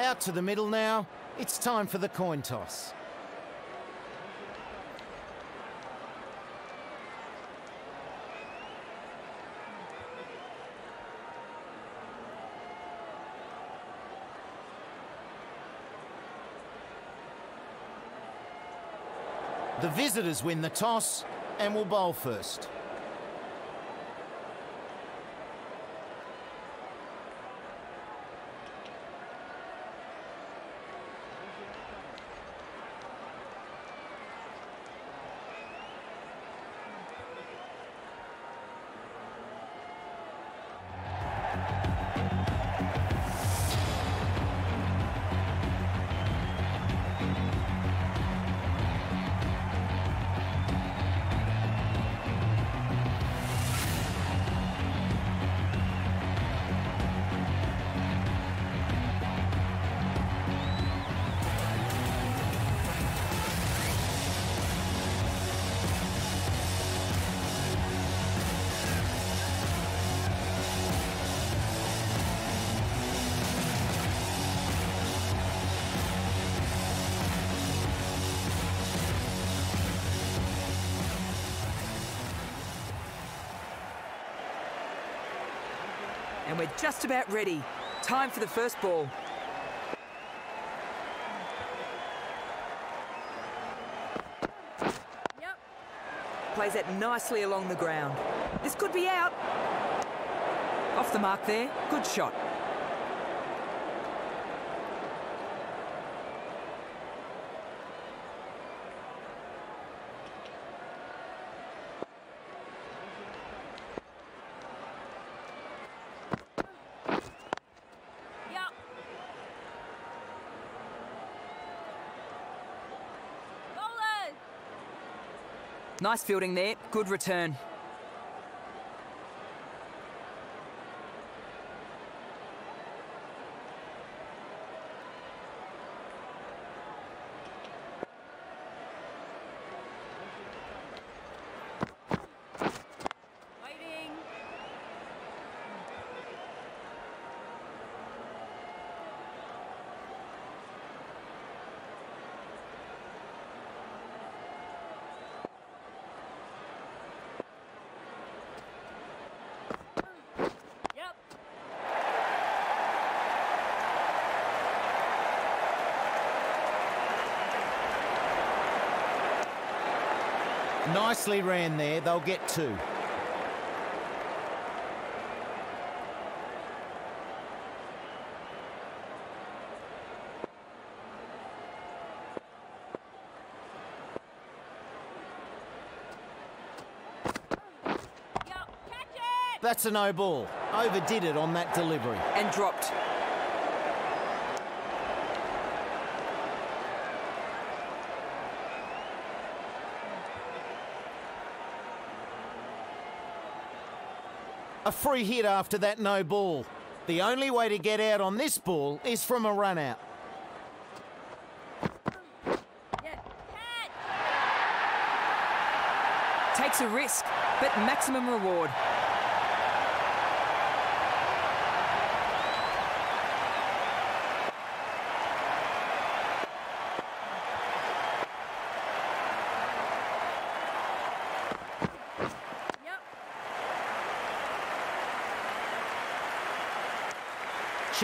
Out to the middle now. It's time for the coin toss. The visitors win the toss and will bowl first. Just about ready. Time for the first ball. Yep. Plays that nicely along the ground. This could be out. Off the mark there. Good shot. Yep. Bowlers. Nice fielding there. Good return. Waiting. Yep. Nicely ran there. They'll get two. Yep. Catch it. That's a no ball. Overdid it on that delivery. And dropped. A free hit after that no ball. The only way to get out on this ball is from a run out. Takes a risk, but maximum reward.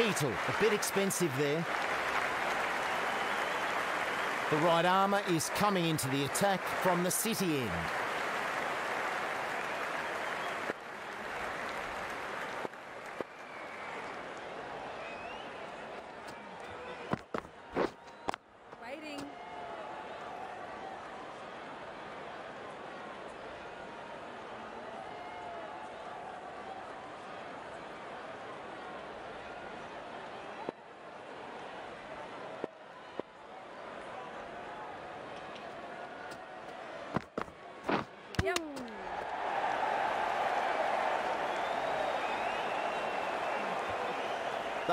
Cheetle, a bit expensive there. The right armour is coming into the attack from the city end.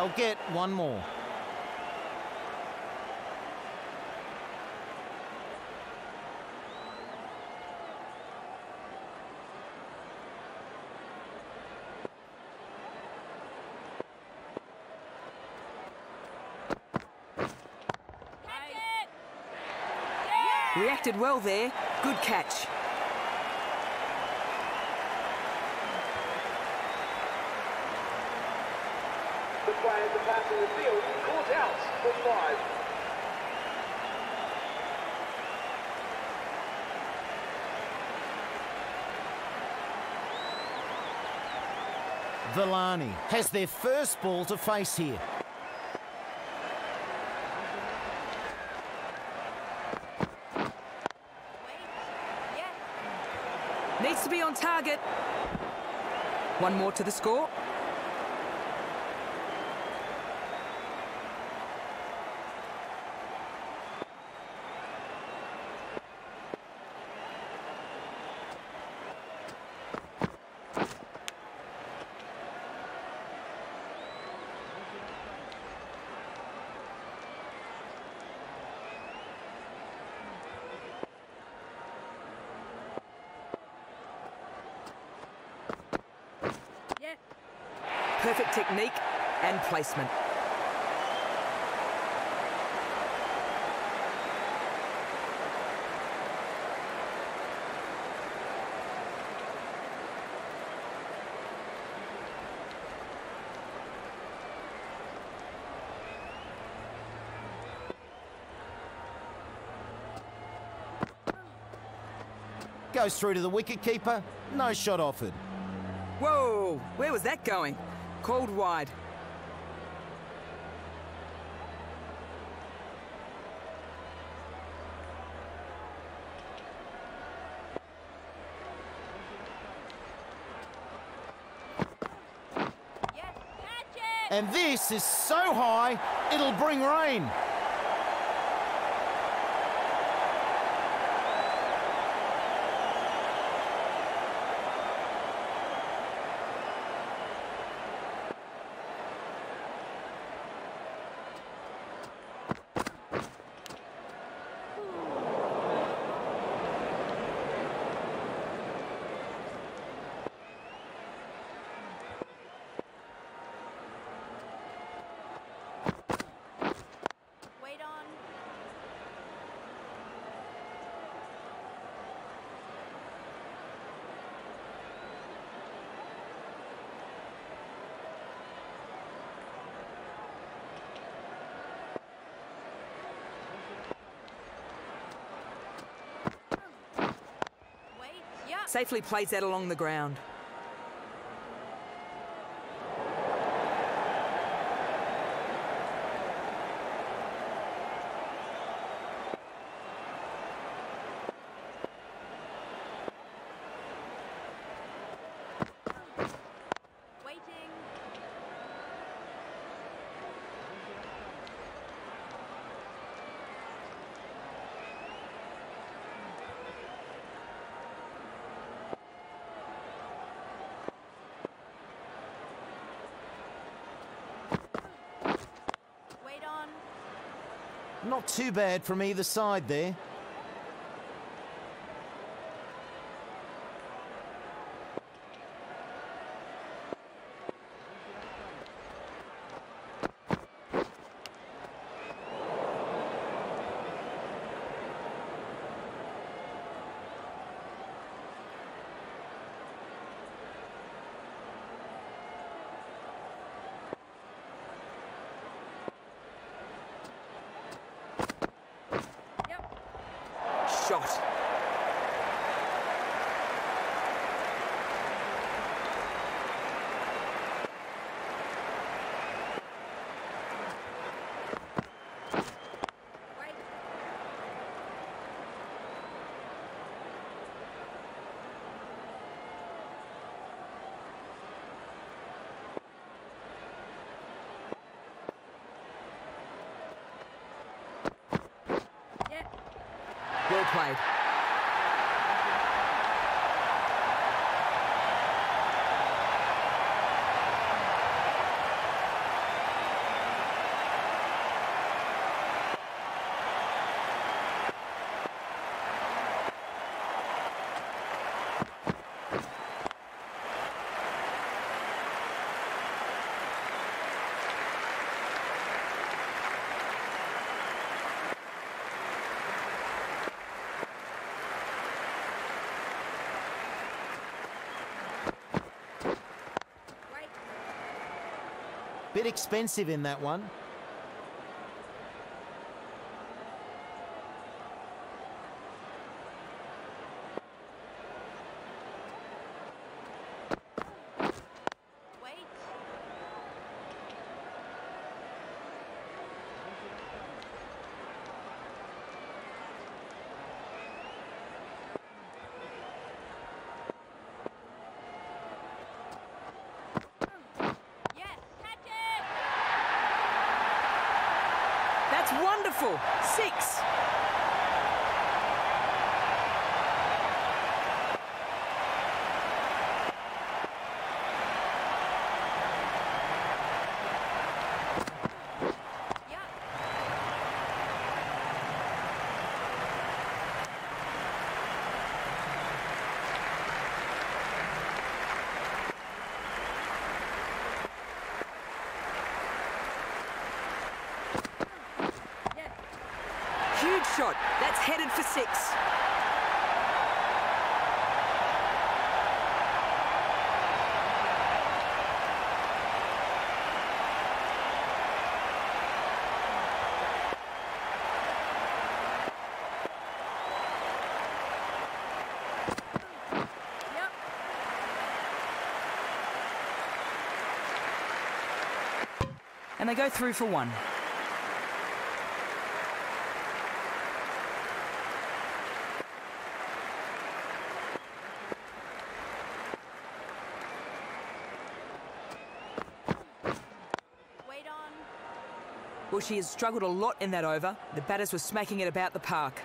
They'll get one more. Reacted well there. Good catch. The player to pass in the field caught out for five. Villani has their first ball to face here. Needs to be on target. One more to the score. Yeah. Perfect technique and placement. Goes through to the wicket keeper. No shot offered. Whoa, where was that going? Called wide. And this is so high, it'll bring rain. Wait on. Wait. Yeah. Safely plays that along the ground. Waiting. Wait on. Not too bad from either side there. Played. Bit expensive in that one. Wait. Yes, catch it! That's wonderful. Six. Yep. Yes. Huge shot. That's headed for six. And they go through for one. She has struggled a lot in that over. The batters were smacking it about the park.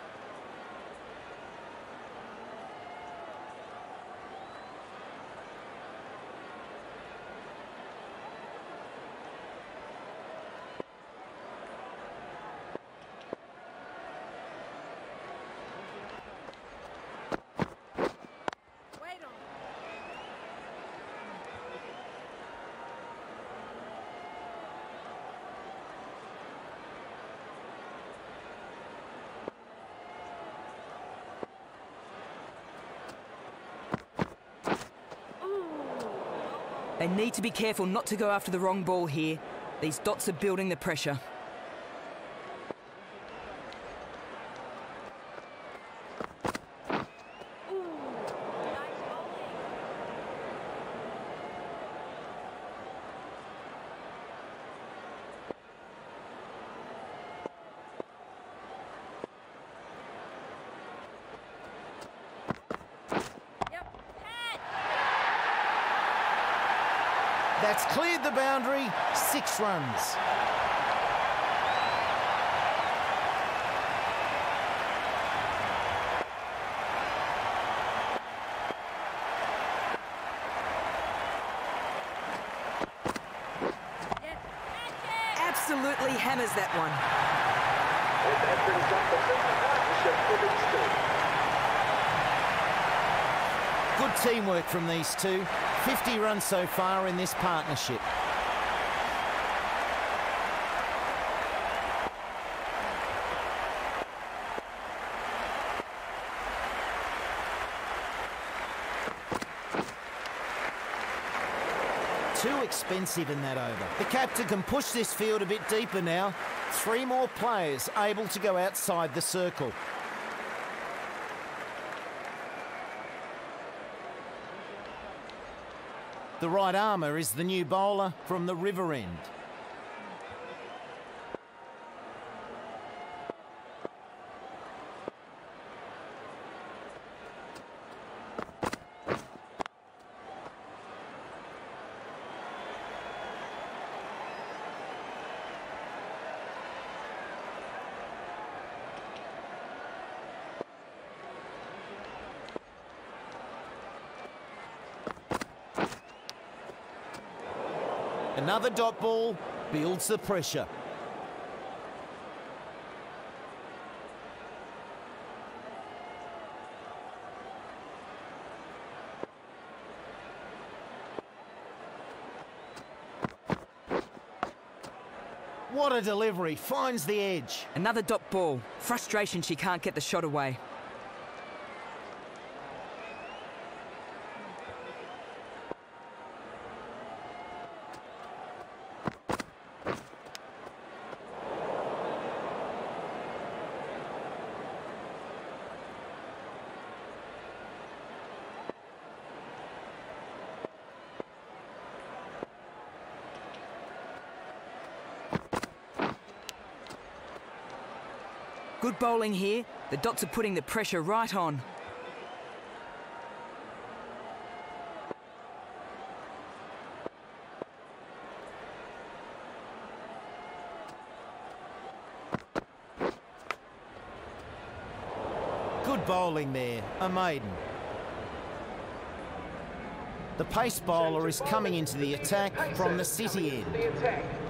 Need to be careful not to go after the wrong ball here. These dots are building the pressure. Nice bowling. Yep. Catch. That's cleared the boundary, six runs. Yes. Catch it. Absolutely hammers that one. And that brings up the second partnership for these two. Good teamwork from these two. 50 runs so far in this partnership. Too expensive in that over. The captain can push this field a bit deeper now. Three more players able to go outside the circle. The right armour is the new bowler from the river end. Another dot ball builds the pressure. What a delivery, finds the edge. Another dot ball. Frustration she can't get the shot away. Bowling here. The Dots are putting the pressure right on. Good bowling there, a maiden. The pace bowler is coming into the attack from the city end.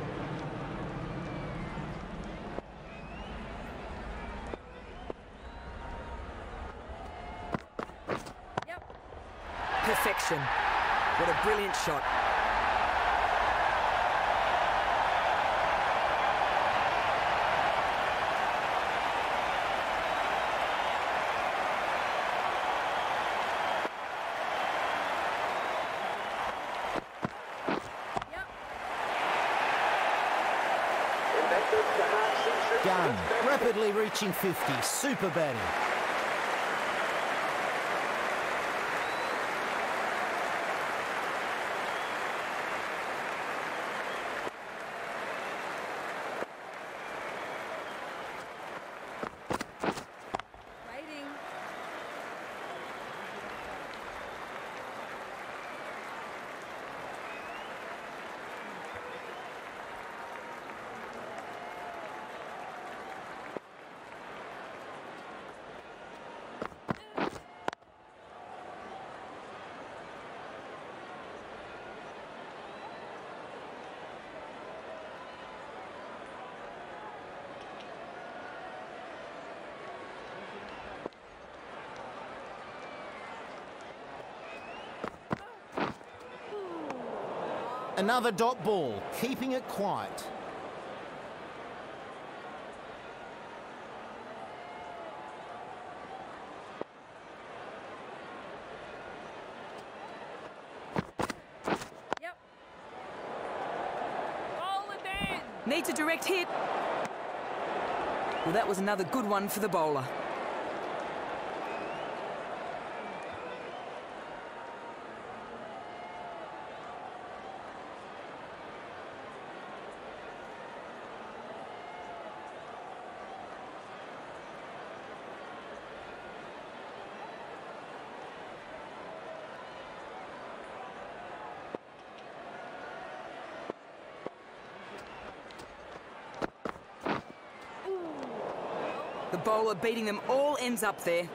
What a brilliant shot. Yep. And that goes to half century. Gun, It's back to rapidly reaching 50, super batting. Waiting. Another dot ball, keeping it quiet. Yep. Bowl it. Needs a direct hit. Well, that was another good one for the bowler. The bowler beating them all ends up there.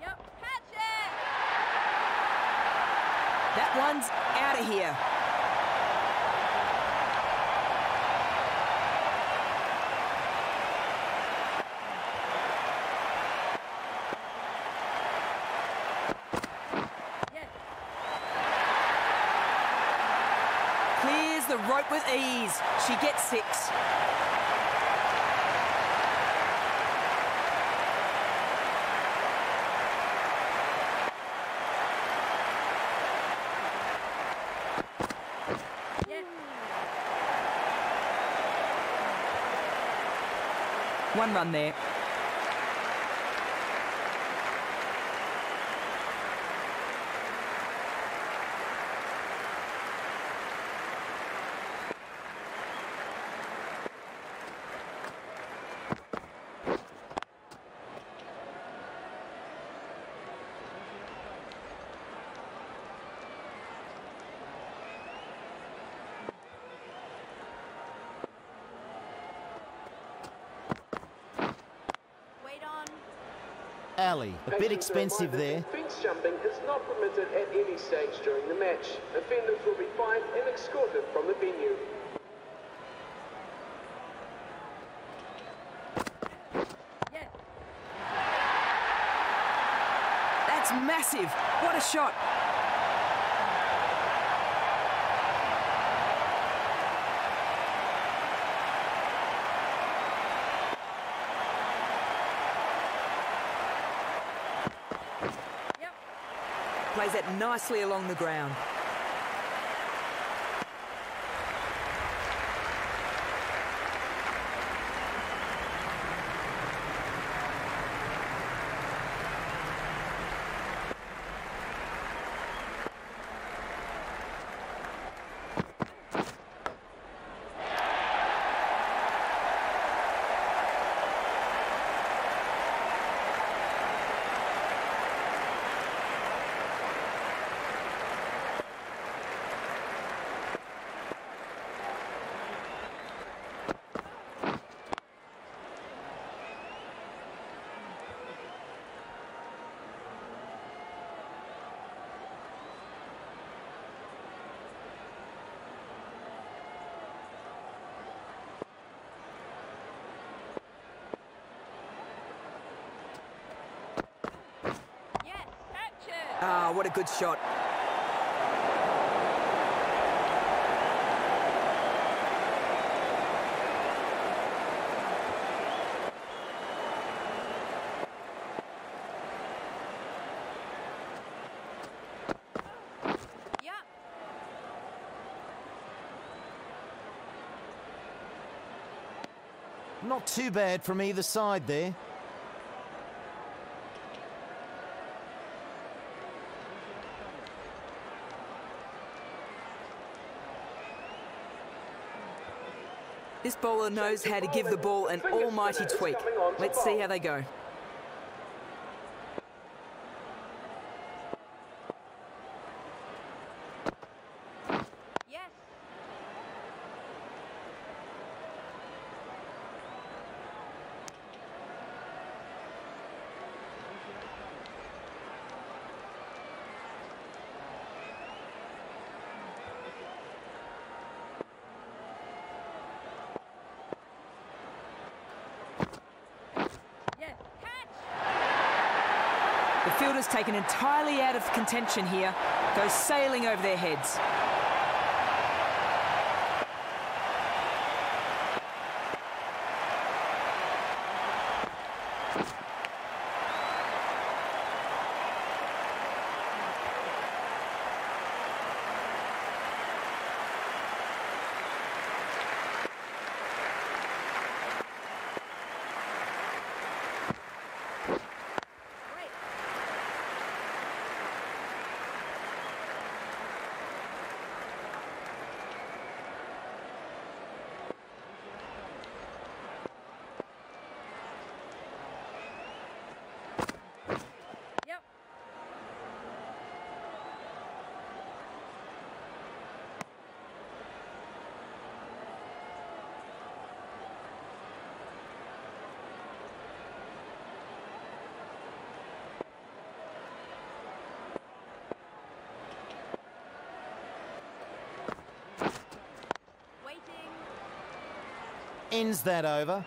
Yep. Catch it. That one's out of here. Yes. Clears the rope with ease. She gets six. One run there. Wait on. Alley, a bit expensive there. Fence jumping is not permitted at any stage during the match. Offenders will be fined and escorted from the venue. Yes. That's massive. What a shot. Yep. Plays that nicely along the ground. What a good shot. Not too bad from either side there. Bowler knows how to give the ball an almighty tweak. Let's see how they go. Yes. Yes. Catch. The fielder's taken entirely out of contention here. Goes sailing over their heads. Great. Yep. Waiting. Ends that over.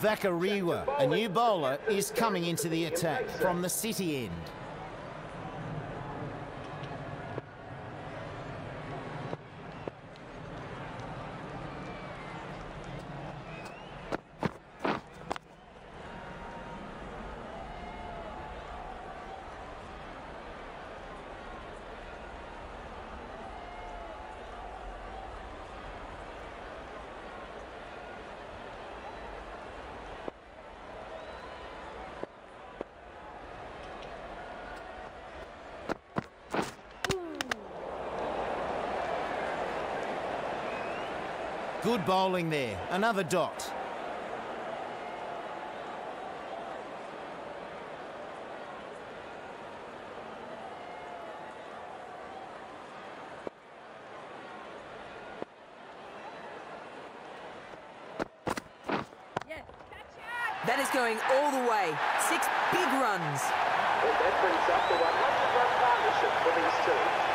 Vakariwa, a new bowler, is coming into the attack from the city end. Good bowling there. Another dot. Yes. Catch it. That is going all the way. Six big runs. And that brings up the 100 run partnership for these two.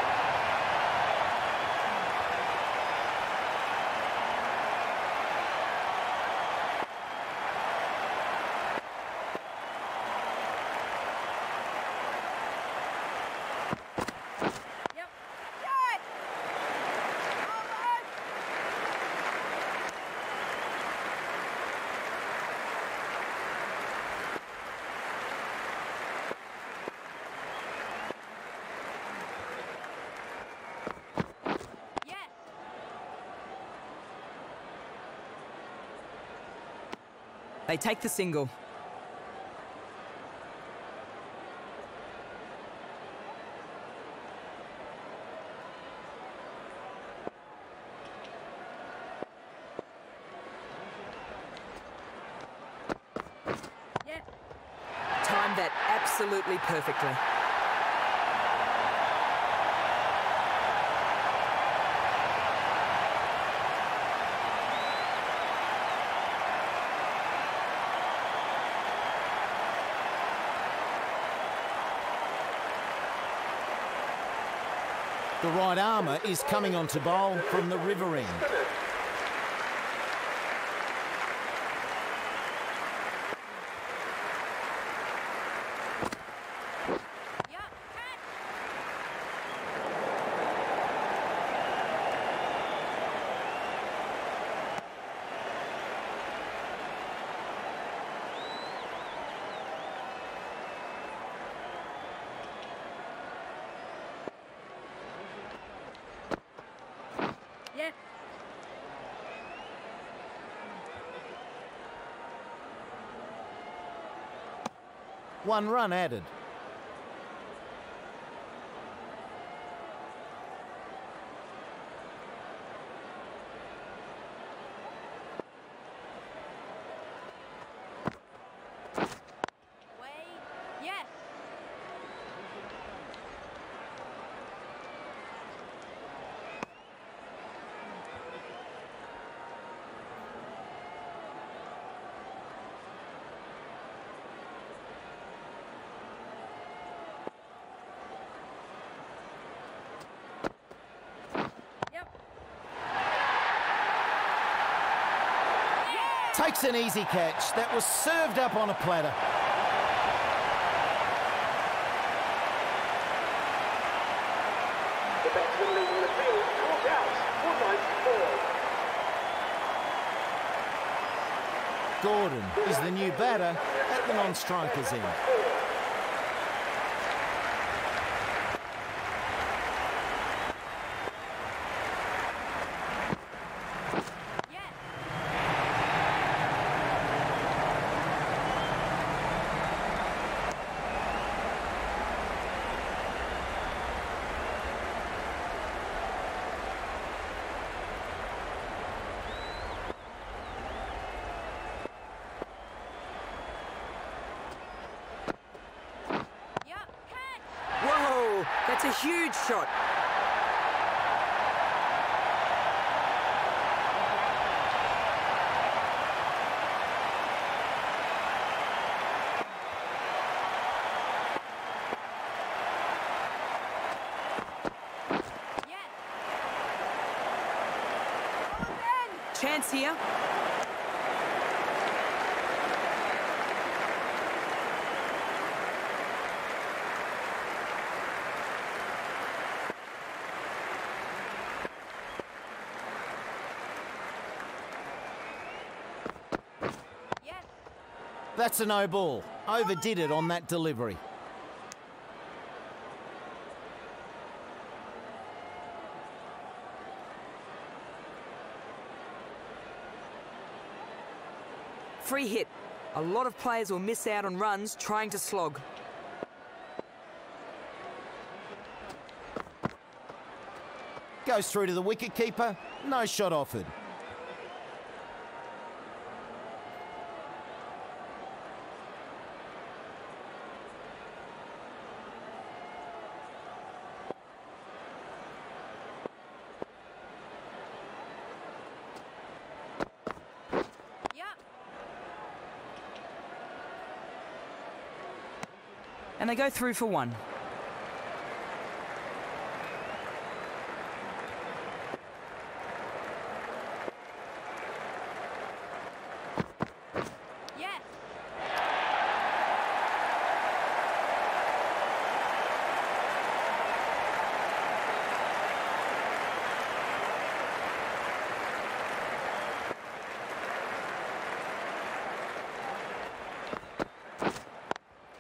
They take the single. Timed that absolutely perfectly. Right armour is coming on to bowl from the river end. Yep. Catch. Yeah. One run added. Way. Yeah. Yep. Takes an easy catch that was served up on a platter. The batsman leading the field, caught out for 94. Gordon is the new batter at the non-strikers end. Yeah. Yep. Catch. Whoa, that's a huge shot. Yeah. Golden. Chance here. Yeah. That's a no ball. Overdid it on that delivery. Free hit. A lot of players will miss out on runs trying to slog. Goes through to the wicket keeper. No shot offered. Yep. And they go through for one. Yeah.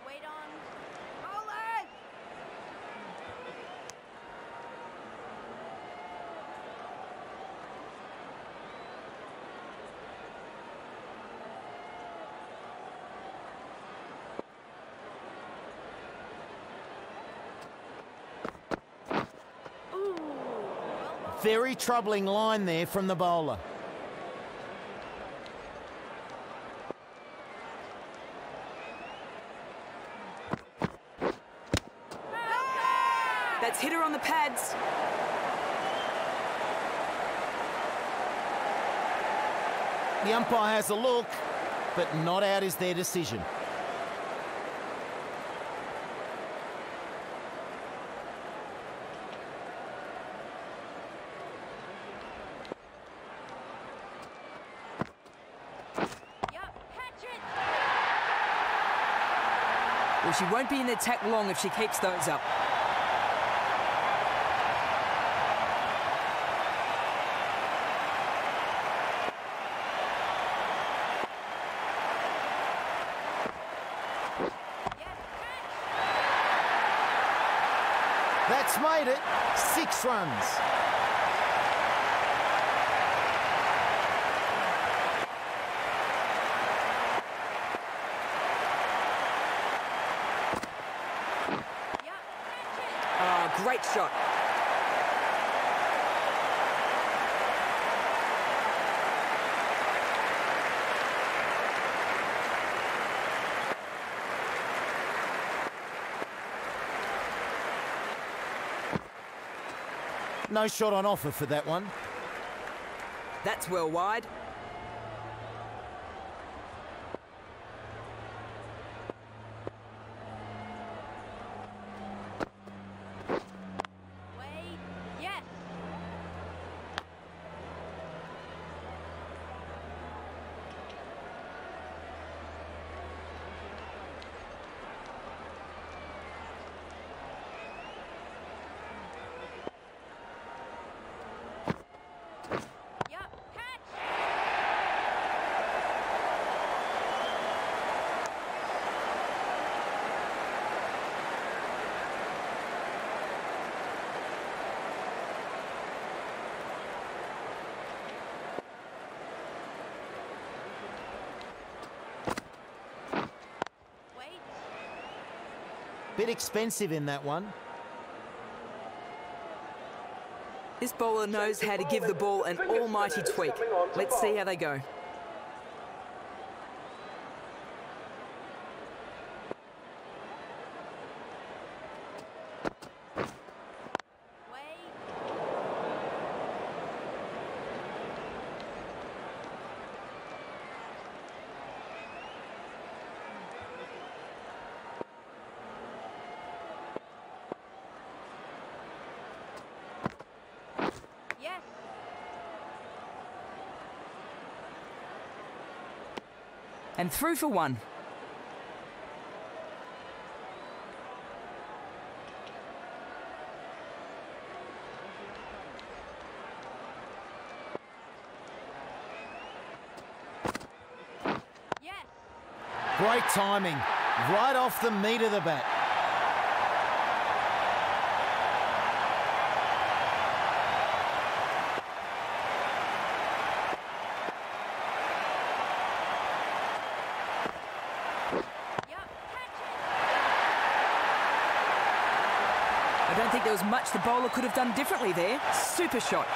Wait on. Bowlers. Ooh. Well bowled. Very troubling line there from the bowler. That's hitter on the pads. The umpire has a look, but not out is their decision. She won't be in the attack long if she keeps those up. That's made it. Six runs. Yep, catch it. Ah, great shot. No shot on offer for that one. That's well wide. Wait. Yes. Yep, catch. Wait. Bit expensive in that one. This bowler knows how to give the ball an almighty tweak. Let's see how they go. Wait. Yes. And through for one. Great timing. Right off the meat of the bat. Yep, catch it. I don't think there was the bowler could have done differently there. Super shot.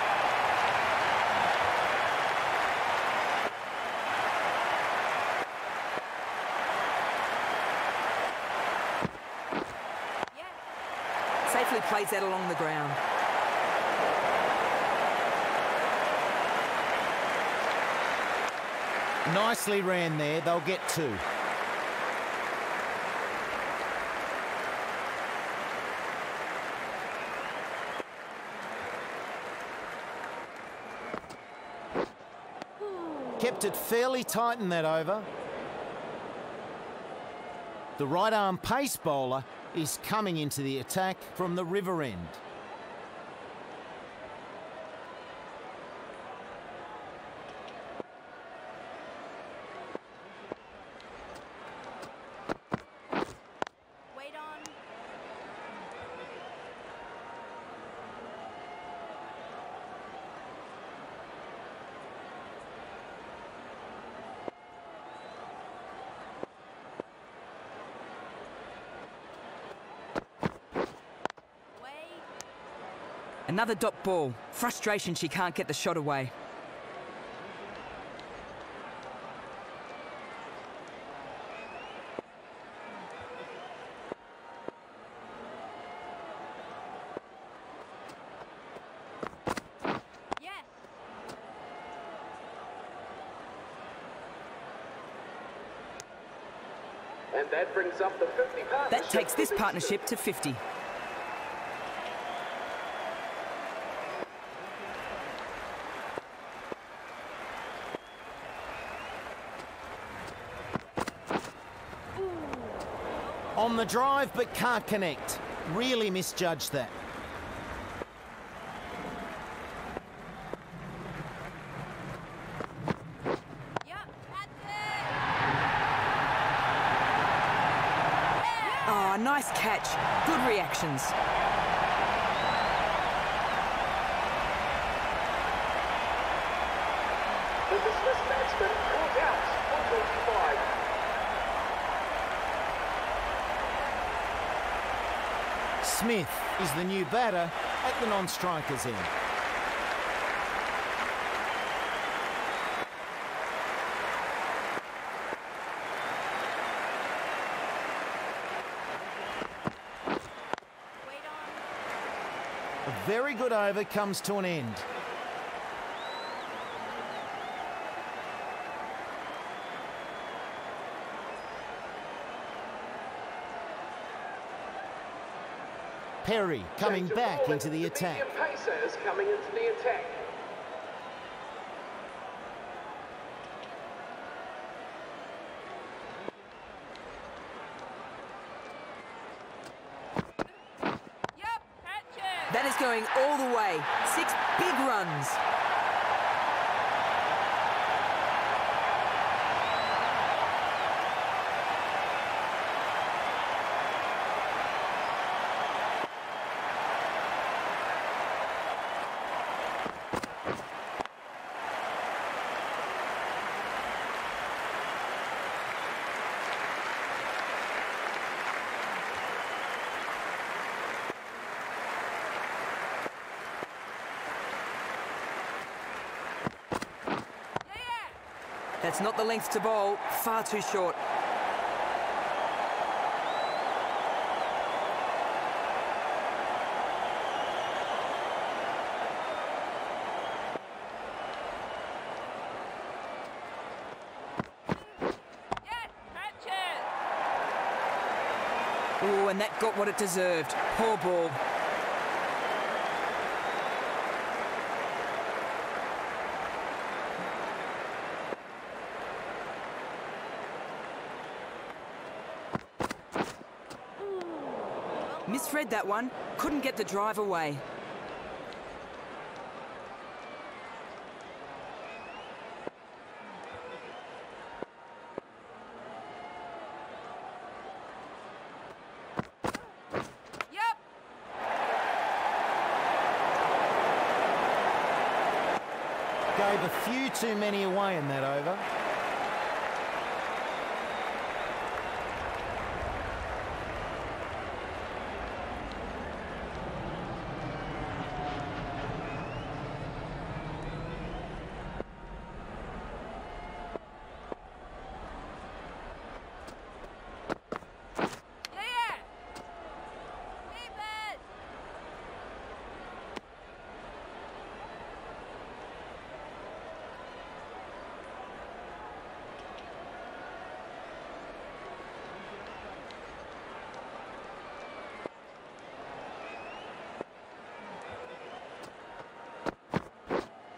Safely plays that along the ground. Nicely ran there. They'll get two. Kept it fairly tight in that over. The right arm pace bowler is coming into the attack from the river end. Another dot ball. Frustration she can't get the shot away. And that brings up the 50 partnership. That takes this partnership to 50. On the drive, but can't connect. Really misjudged that. Yep. Oh, nice catch. Good reactions. The dismissed batsman caught out for 25. Smith is the new batter at the non-strikers end. A very good over comes to an end. Perry coming Change back into the attack. medium pacer is coming into the attack. Yep, catch it. That is going all the way. Six big runs. That's not the length to bowl. Far too short. Oh, and that got what it deserved. Poor ball. Misread that one. Couldn't get the drive away. Yep. Gave a few too many away in that over. Yeah. Keep it.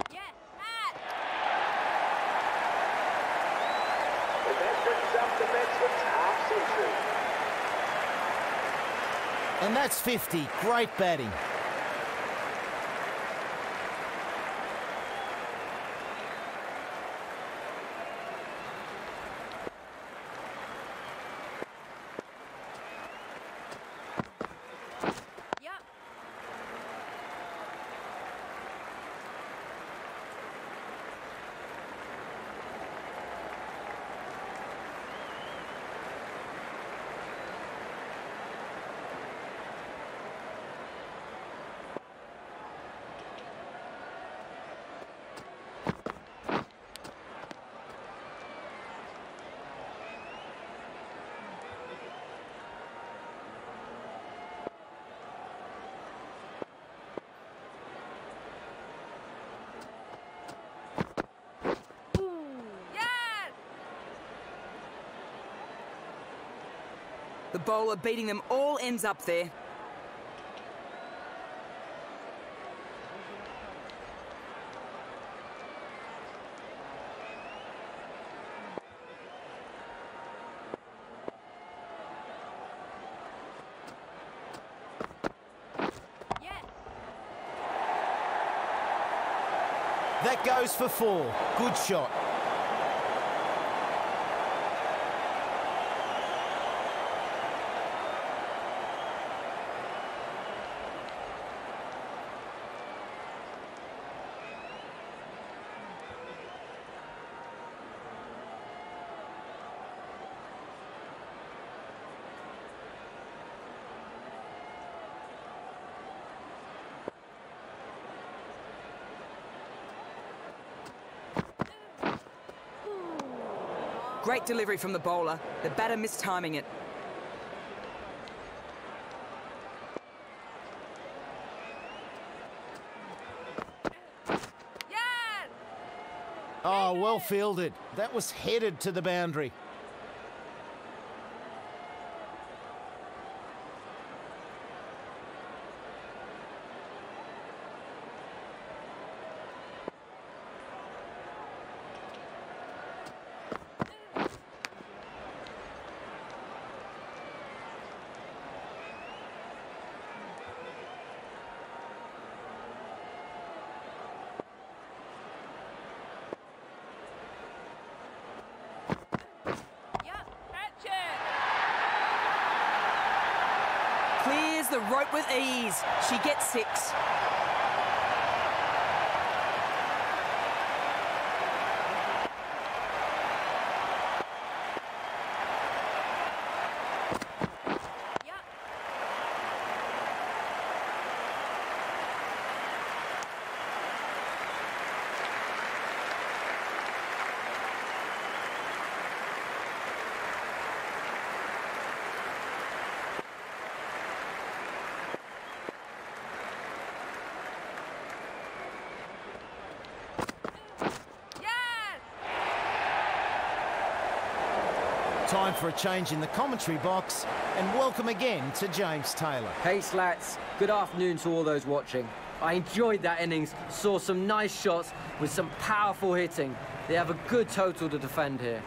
Yeah, Matt. And that brings up the batsman's half century. And that's 50. Great batting. The bowler beating them all ends up there. That goes for four. Good shot. Great delivery from the bowler. The batter mistiming it. Oh, well fielded. That was headed to the boundary. Yep, catch it! Clears the rope with ease. She gets six. Time for a change in the commentary box, and welcome again to James Taylor. Hey Slats, good afternoon to all those watching. I enjoyed that innings, saw some nice shots with some powerful hitting. They have a good total to defend here.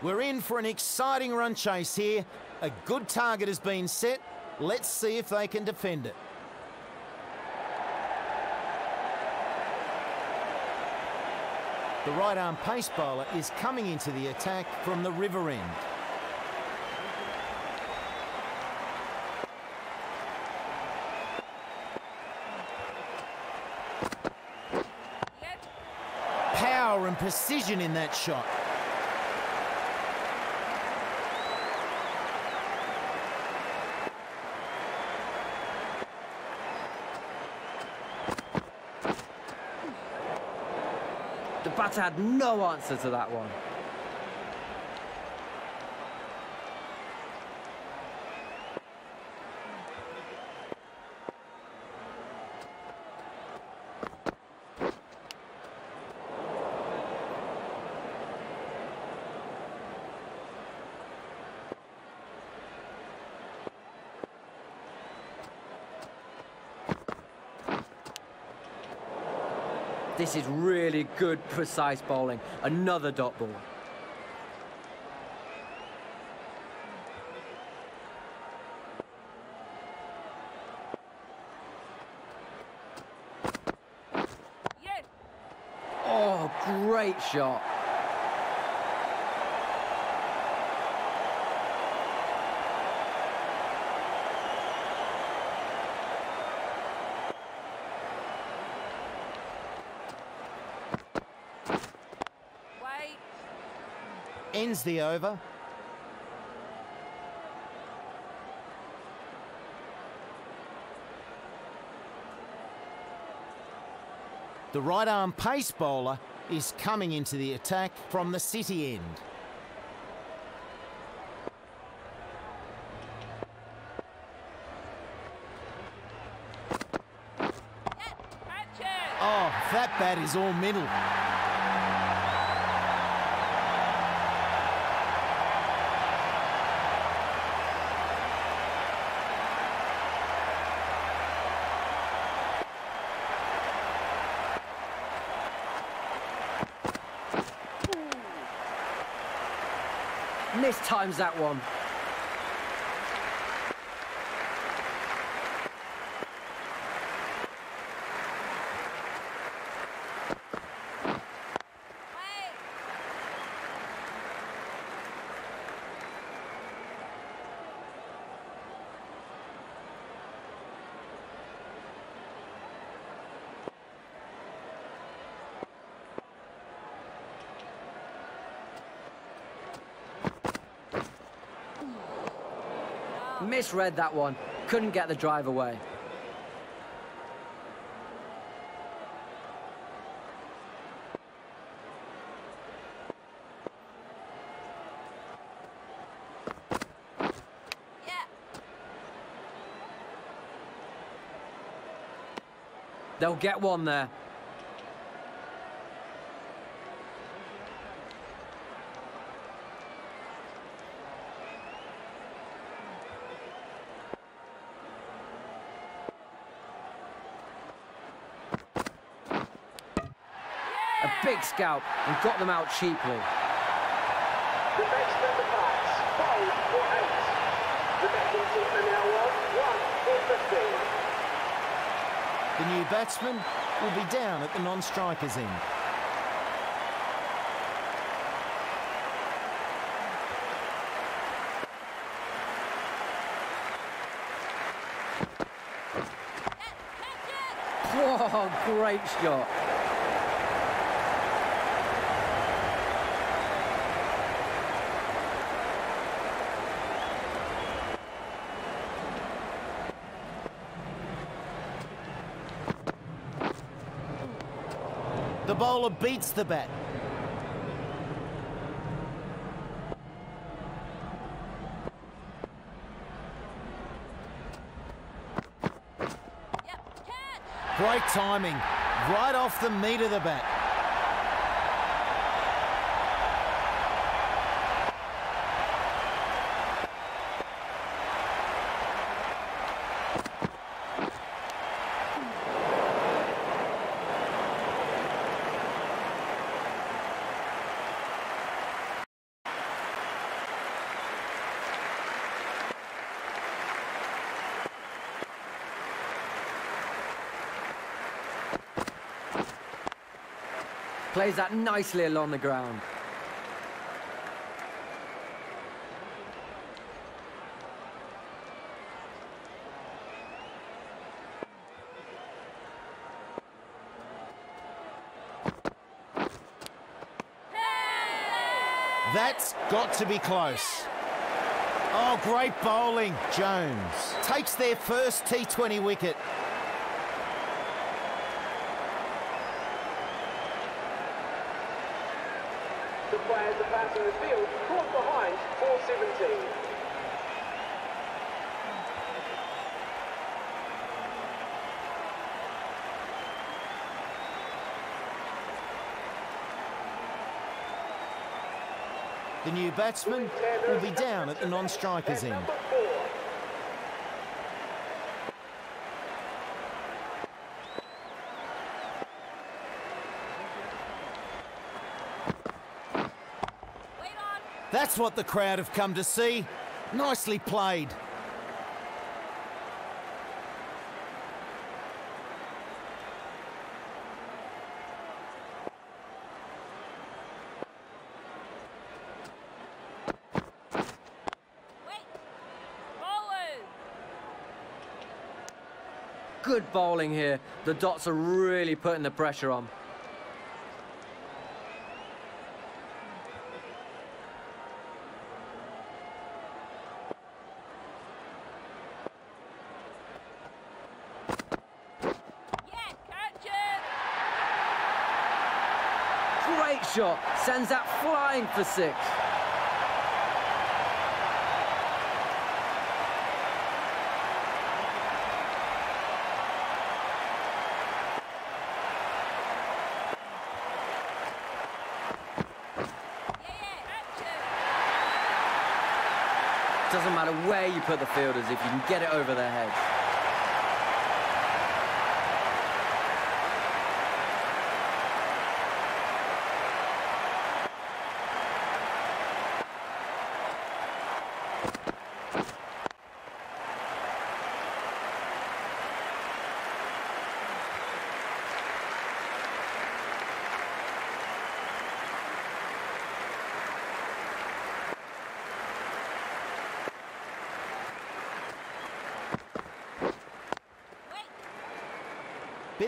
We're in for an exciting run chase here. A good target has been set. Let's see if they can defend it. The right arm pace bowler is coming into the attack from the river end. Power and precision in that shot. Had no answer to that one. This is really good, precise bowling. Another dot ball. Oh, great shot. Ends the over. The right arm pace bowler is coming into the attack from the city end. Oh, that bat is all middle. Mistimes that one. Misread that one. Couldn't get the drive away. They'll get one there. Big scalp and got them out cheaply. The next number bats, bowled for eight. The batting team are now on one for 15. The new batsman will be down at the non-strikers end. Whoa, great shot. Bowler beats the bat. Yep. Great timing, right off the meat of the bat. Plays that nicely along the ground. That's got to be close. Oh, great bowling. Jones takes their first T20 wicket. The the field, caught behind 417. The new batsman will be down at the non-strikers end. number four. Wait on. That's what the crowd have come to see. Nicely played. Good bowling here. The dots are really putting the pressure on. Yeah, catch it. Great shot. Sends that flying for six. Doesn't matter where you put the fielders if you can get it over their heads.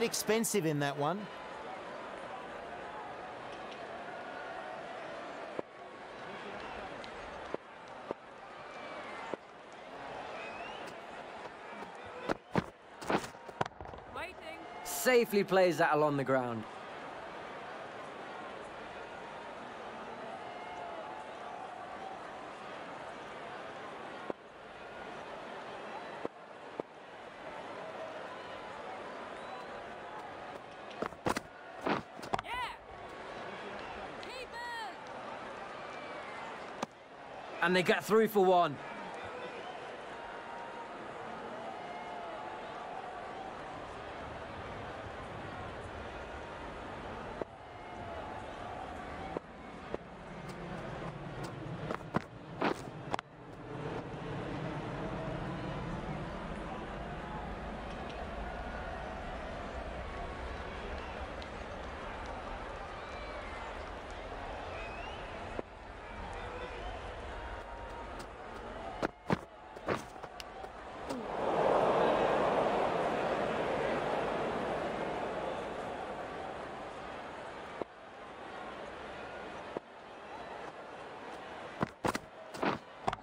Bit expensive in that one. Waiting. Safely plays that along the ground. Yeah. Keepers. And they get through for one.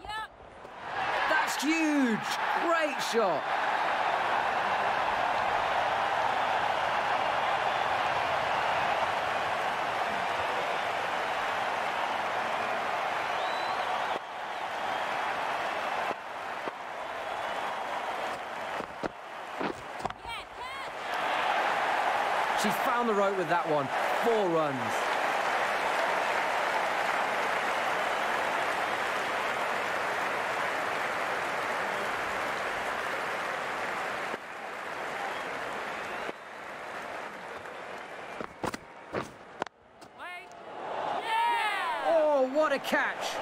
Yep. That's huge. Great shot. She's found the rope with that one. Four runs. the catch.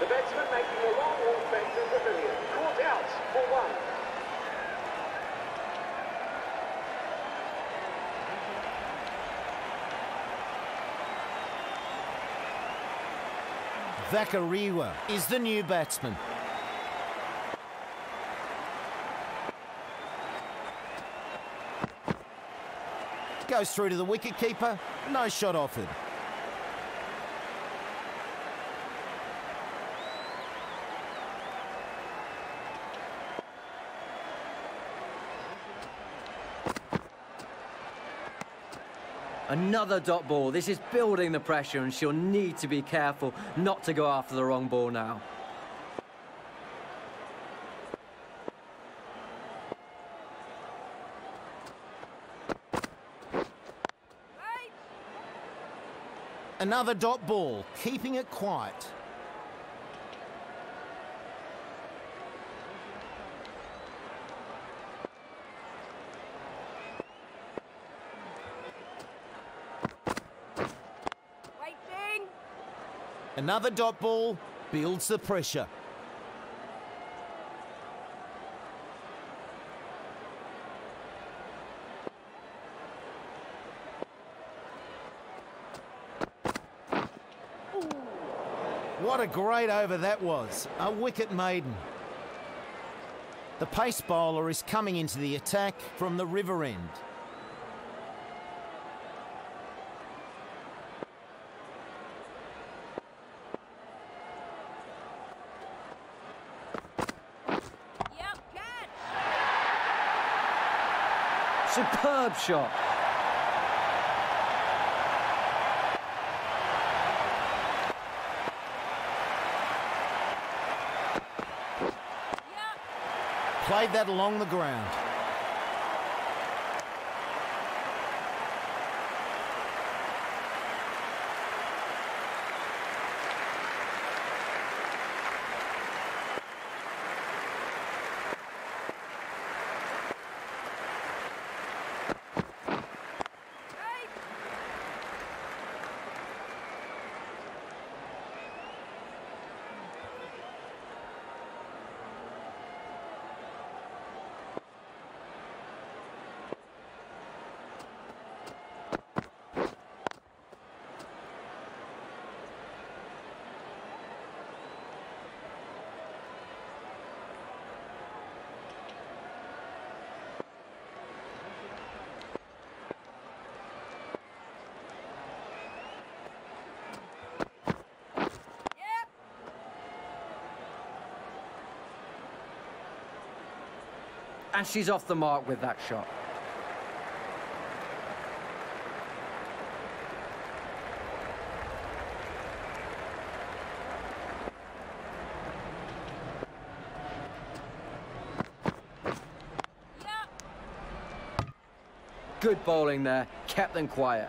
The batsman making a long walk back to the pavilion. Caught out for one. Vakariwa is the new batsman. Goes through to the wicketkeeper. No shot offered. Another dot ball. This is building the pressure and she'll need to be careful not to go after the wrong ball now. Another dot ball, keeping it quiet. Waiting. Another dot ball builds the pressure. What a great over that was. A wicket maiden. The pace bowler is coming into the attack from the river end. Yep, catch. Superb shot. Yep. Played that along the ground. Wait. Yep. And she's off the mark with that shot. Good bowling there, kept them quiet.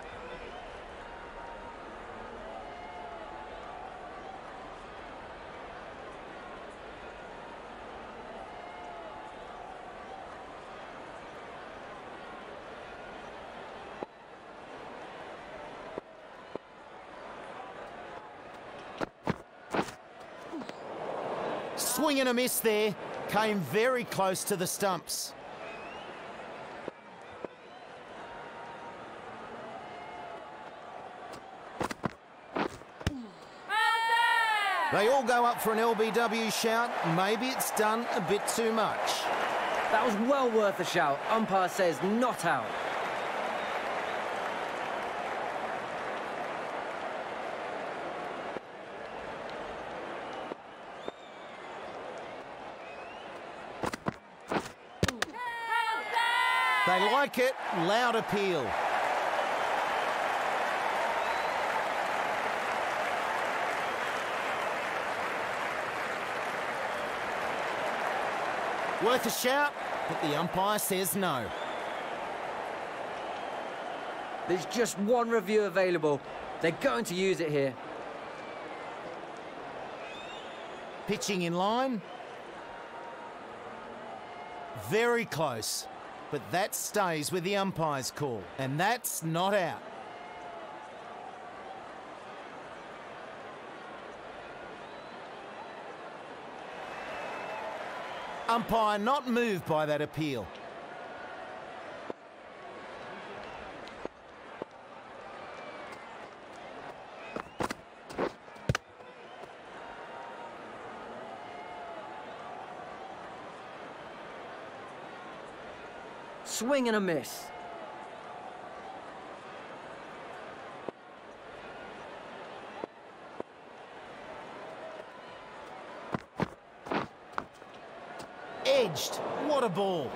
Swing and a miss there. Came very close to the stumps. They all go up for an LBW shout. Maybe it's done a bit too much. That was well worth a shout. Umpire says not. Out there. They like it. Loud appeal. Worth a shout, but the umpire says no. There's just one review available. They're going to use it here. Pitching in line. Very close. But that stays with the umpire's call. And that's not out. Umpire not moved by that appeal. Swing and a miss. Edged. What a ball.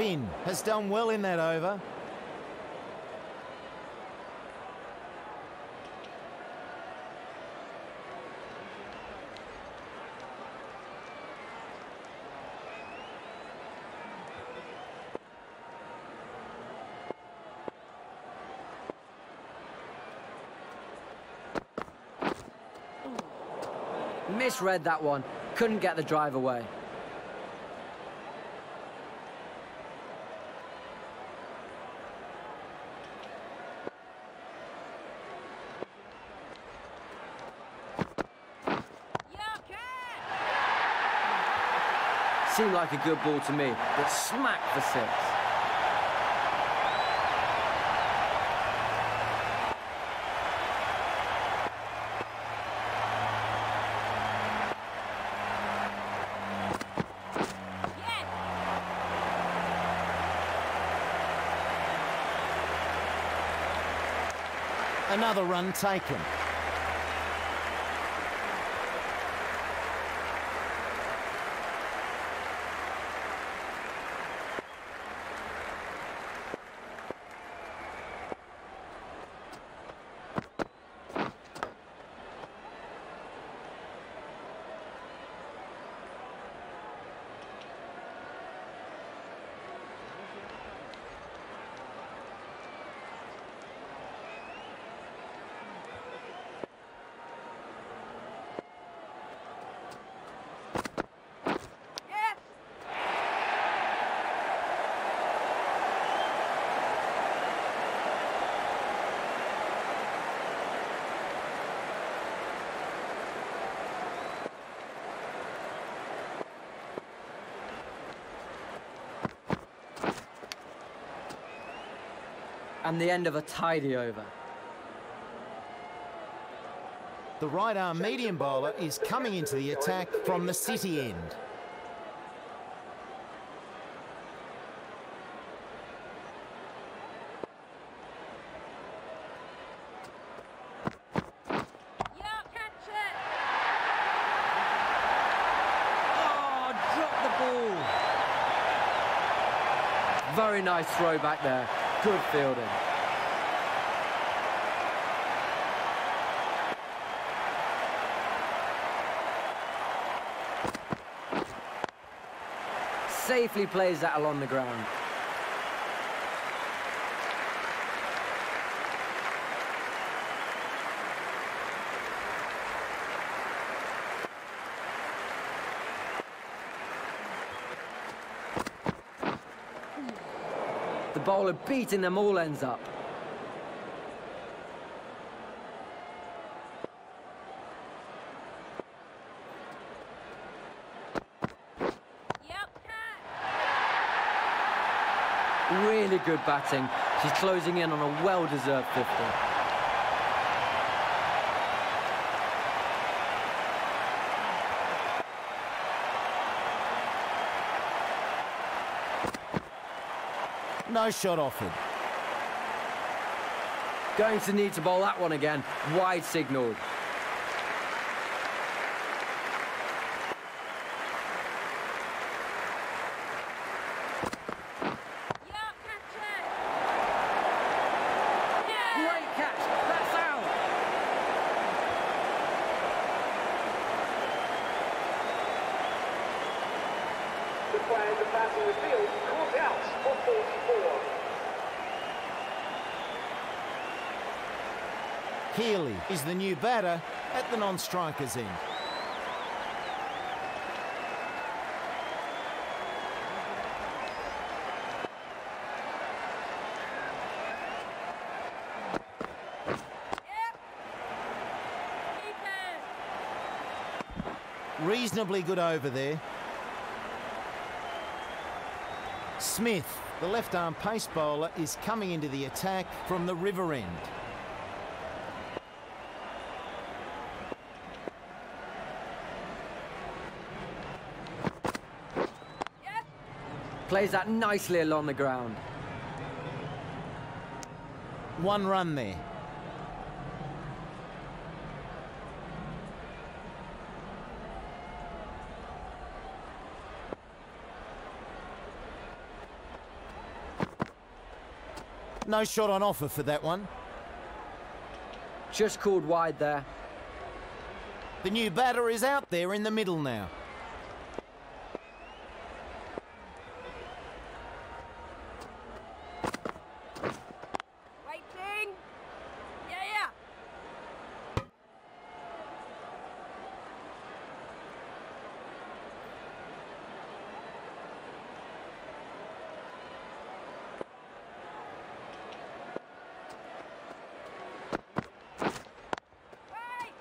Finn has done well in that over. Misread that one. Couldn't get the drive away. Seemed like a good ball to me, but smack for six. Another run taken. And the end of a tidy over. The right arm medium bowler is coming into the attack from the city end. Oh, dropped the ball. Very nice throw back there. Good fielding. Safely plays that along the ground. The bowler beating them all ends up. Really good batting. She's closing in on a well-deserved 50. No shot offered. Going to need to bowl that one again. Wide signalled. Great catch. That's out. The players are passing the field, caught out for 44. Healy is the new batter at the non-strikers end. Reasonably good over there. Smith, the left arm pace bowler, is coming into the attack from the river end. Plays that nicely along the ground. One run there. No shot on offer for that one. Just called wide there. The new batter is out there in the middle now. Waiting. Yeah, yeah. Wait.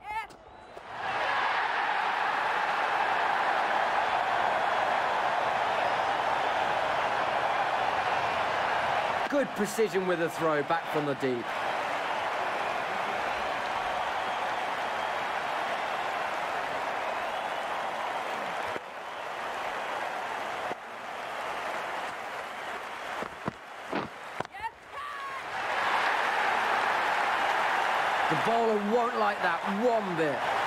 Yep. Good precision with the throw back from the deep. The bowler won't like that one bit.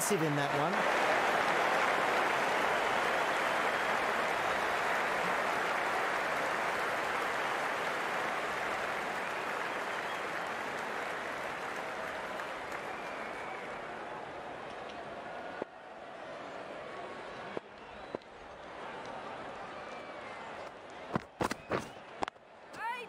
Bit expensive in that one. Wait.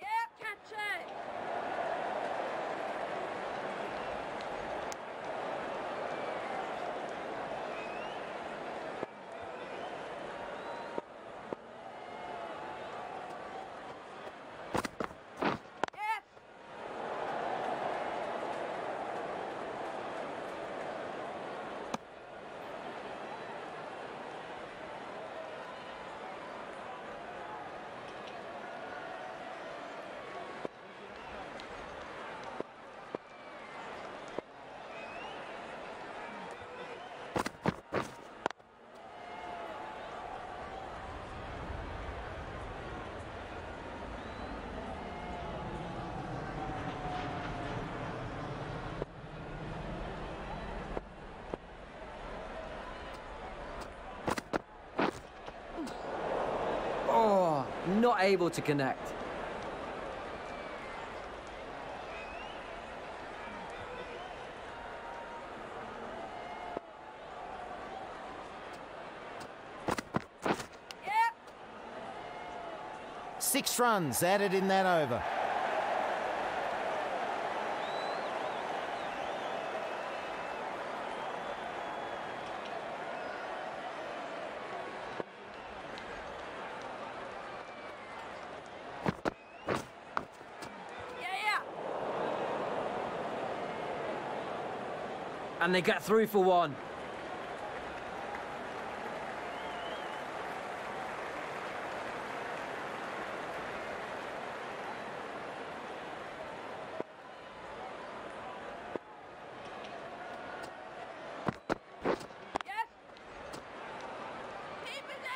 Yep, catch it. Yep. Oh, not able to connect. Six runs added in that over. Yeah, yeah. And they get through for one. Yes. Keep it in.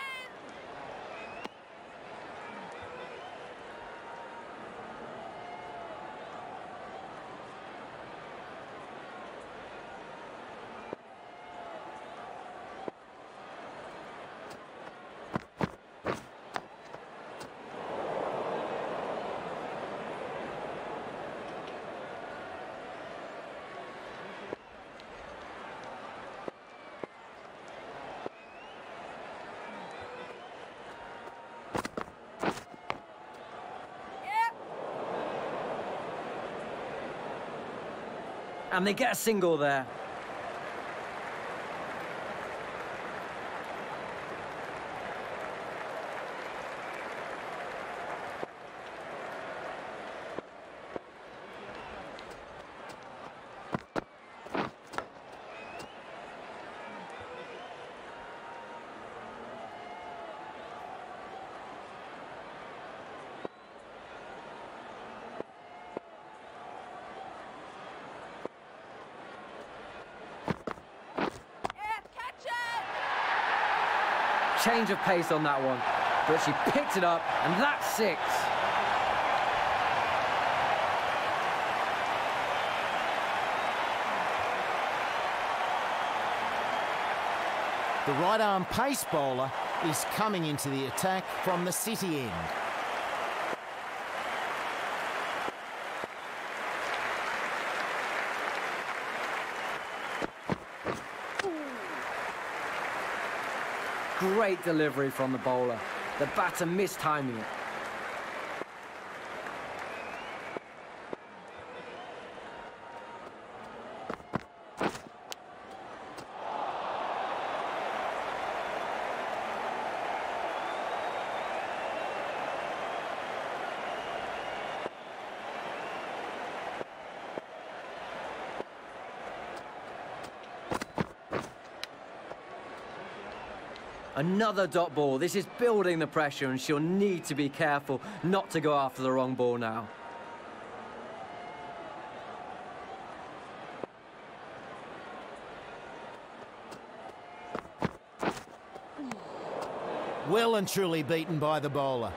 And they get a single there. Change of pace on that one. But she picked it up, and that's six. The right arm pace bowler is coming into the attack from the city end. Great delivery from the bowler. The batter mistiming it. Another dot ball. This is building the pressure, and she'll need to be careful not to go after the wrong ball now. Well and truly beaten by the bowler.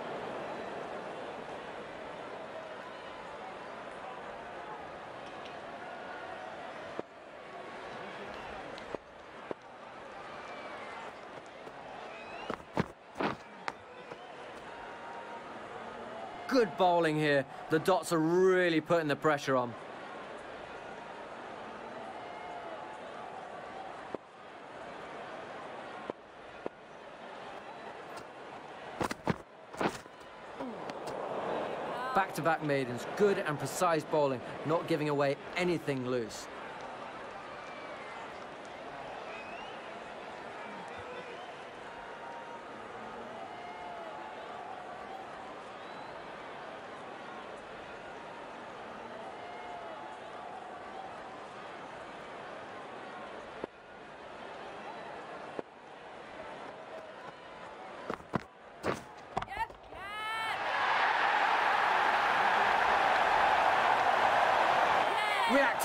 Good bowling here. The dots are really putting the pressure on. Back-to-back maidens, good and precise bowling, not giving away anything loose.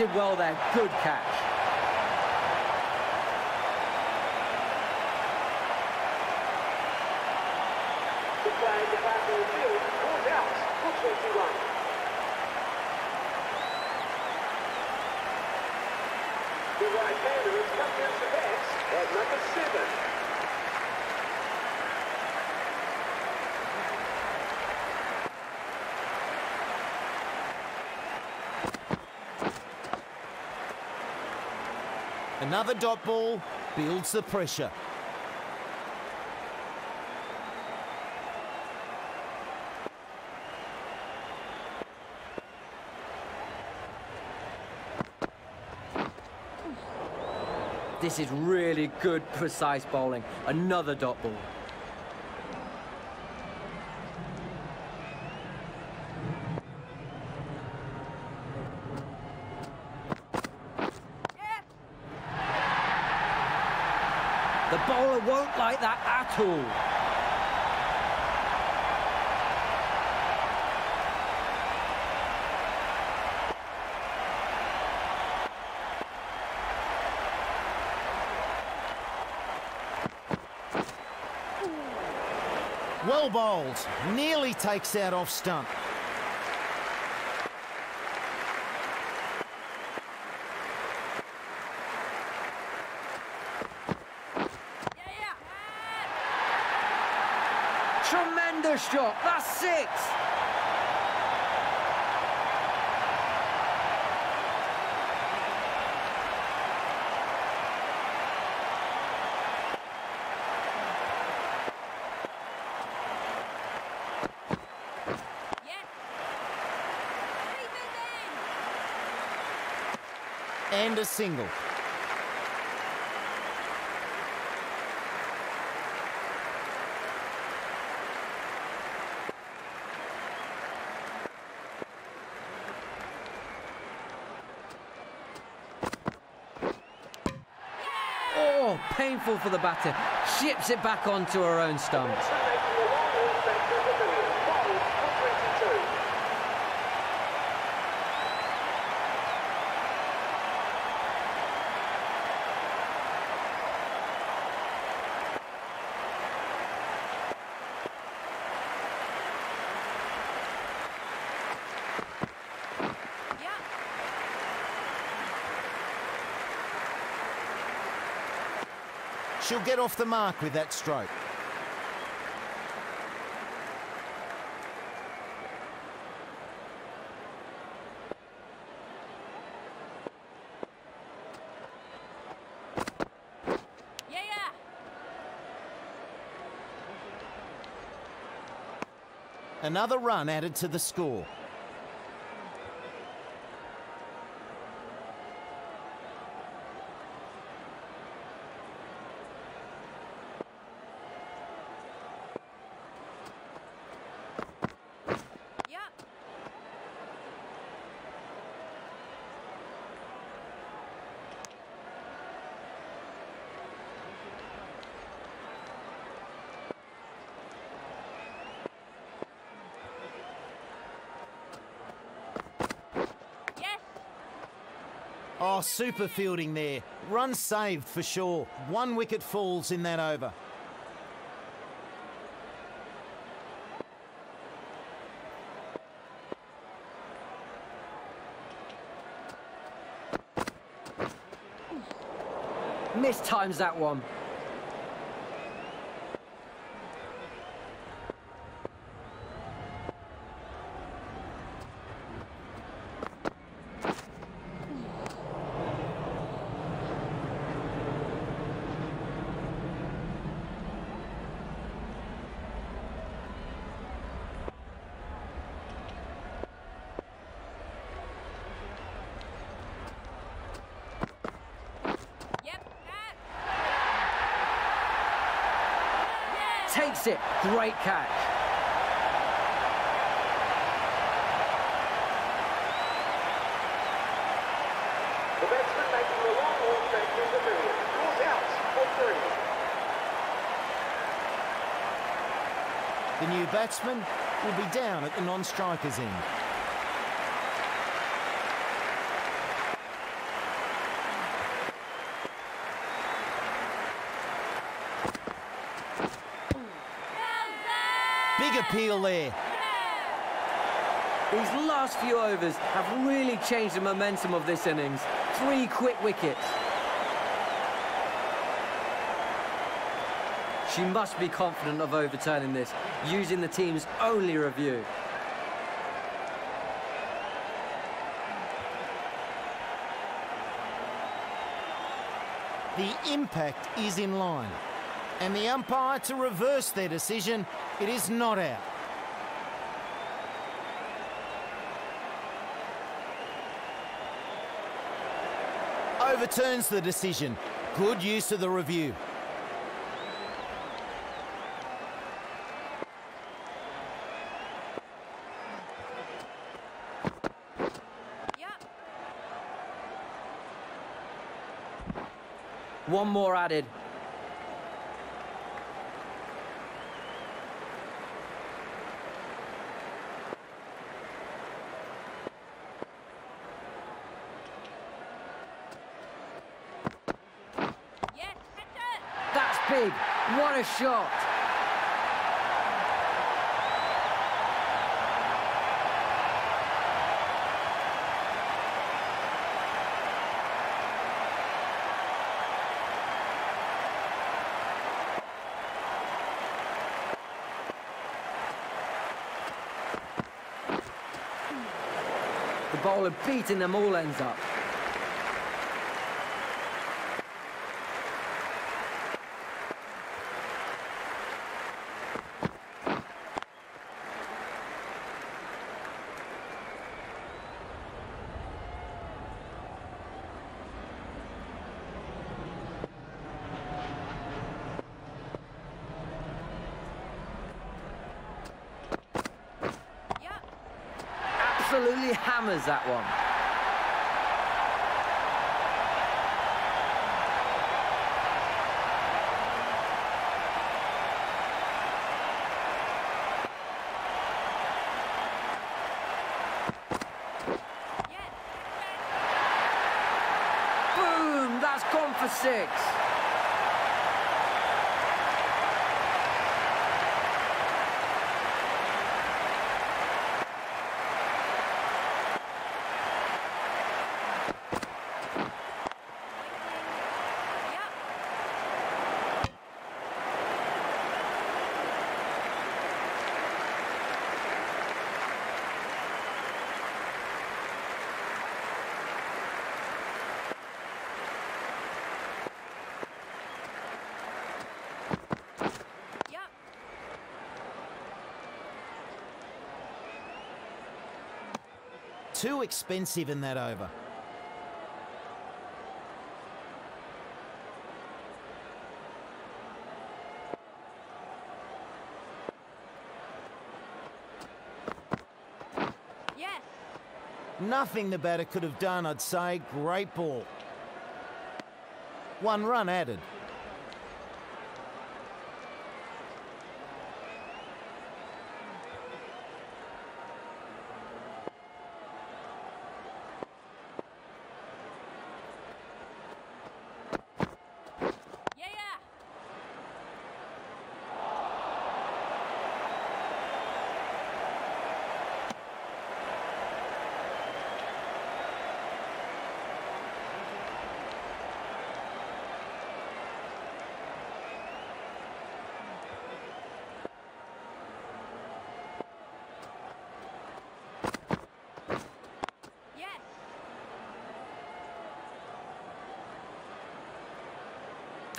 Reacted well there, good catch. The flag the back of the field was out for 21. The right-hander has come down to bats at number seven. Another dot ball builds the pressure. This is really good, precise bowling. Another dot ball. Bowler won't like that at all. Well bowled. Nearly takes out off stump. Yeah, yeah! Cat! Tremendous shot. That's six. Yes! Keep it in! And a single. Oh, for the batter. Ships it back onto her own stumps. Batsman making the long horse back to the pavilion. Bowled for 22. Yeah. She'll get off the mark with that stroke. Yeah, yeah. Another run added to the score. Yeah. Yes. Oh, super fielding there. Run saved for sure. One wicket falls in that over. Mistimes that one. Takes it. Great catch. The batsman making the long horse back to the pavilion. Scores out for three. The new batsman will be down at the non-striker's end. Big appeal there. These last few overs have really changed the momentum of this innings. Three quick wickets. She must be confident of overturning this, using the team's only review. The impact is in line. And the umpire to reverse their decision, it is not out. Overturns the decision. Good use of the review. One more added. Yes. Catch it. That's big. What shot. The bowler beating them all ends up. absolutely hammers that one. Yes. Boom! That's gone for six. Yep. Yep. Too expensive in that over. Yes. Nothing the batter could have done, I'd say. Great ball. One run added. Yeah, yeah. Yes.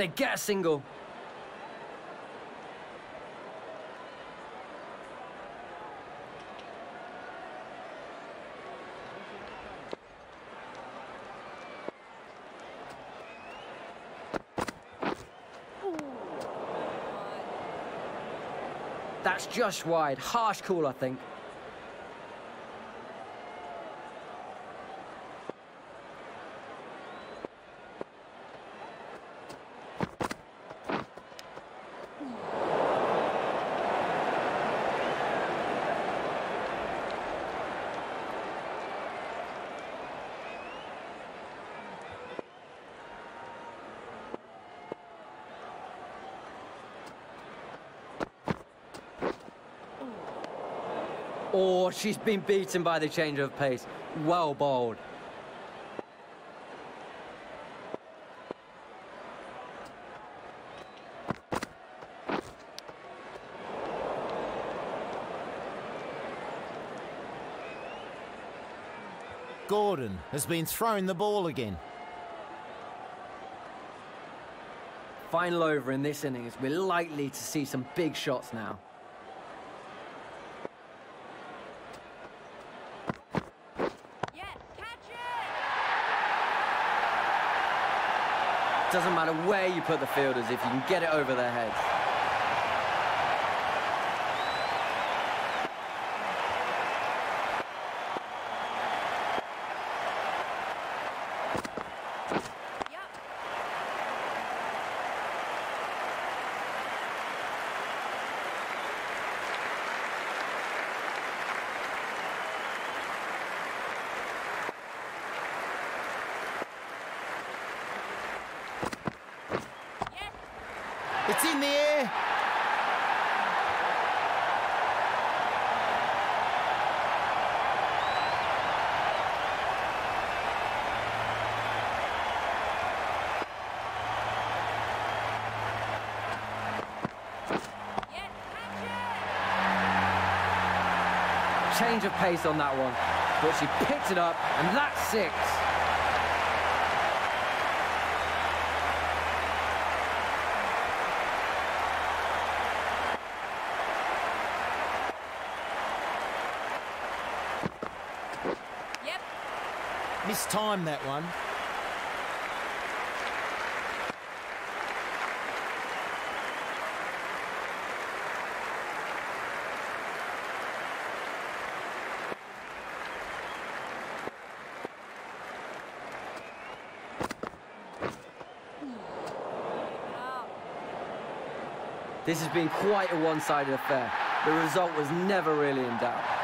Get a single. That's just wide. Harsh call, I think. Oh, she's been beaten by the change of pace. Well bowled. Gordon has been thrown the ball again. Final over in this innings. We're likely to see some big shots now. Yes. Catch it. Doesn't matter where you put the fielders if you can get it over their heads. Change of pace on that one. But she picked it up, and that's six. Yep. Mistimed that one. This has been quite a one-sided affair. The result was never really in doubt.